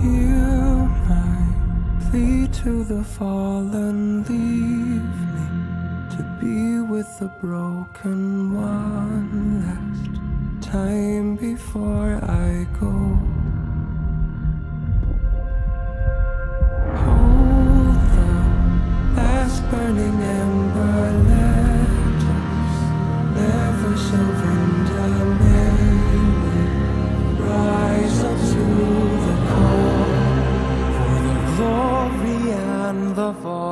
Hear my plea to the fallen, leave me to be with the broken one last time before I go. the fall.